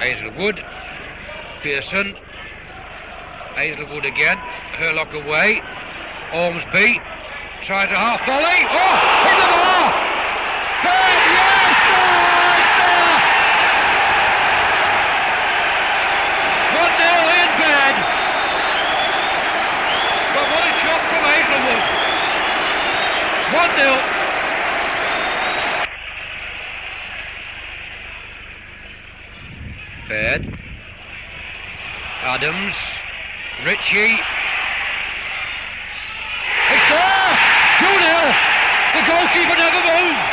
Aizlewood. Pearson. Aizlewood again. Hurlock away. Ormsby tries a half volley. Oh, hit the bar! Yes! One nil in bed. But what a shot from. One nil. Baird. Adams. Ritchie. It's there! 2 0. The goalkeeper never moved.